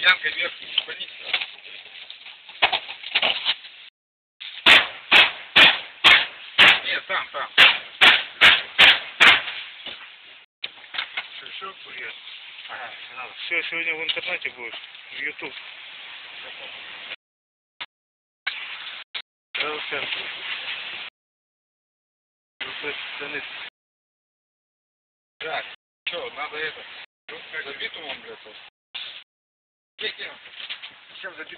Янка верхний, больница. Нет, там, там. Все, курьер. Ага, надо. Все, сегодня в интернете будет, в YouTube. Специалист. Так, что, надо это. За битумом, блядь. Quelqu'un. Chien, vous êtes.